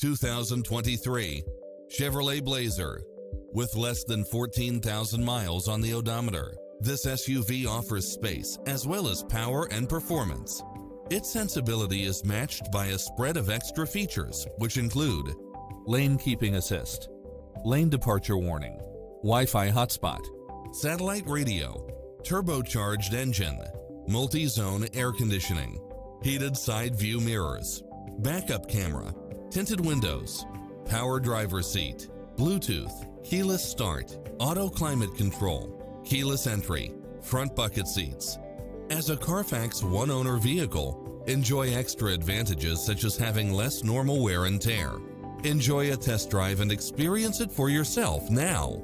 2023 Chevrolet Blazer. With less than 14,000 miles on the odometer, this SUV offers space as well as power and performance. Its sensibility is matched by a spread of extra features, which include lane keeping assist, lane departure warning, Wi-Fi hotspot, satellite radio, turbocharged engine, multi-zone air conditioning, heated side view mirrors, backup camera, tinted windows, power driver seat, Bluetooth, keyless start, auto climate control, keyless entry, front bucket seats. As a Carfax one-owner vehicle, enjoy extra advantages such as having less normal wear and tear. Enjoy a test drive and experience it for yourself now.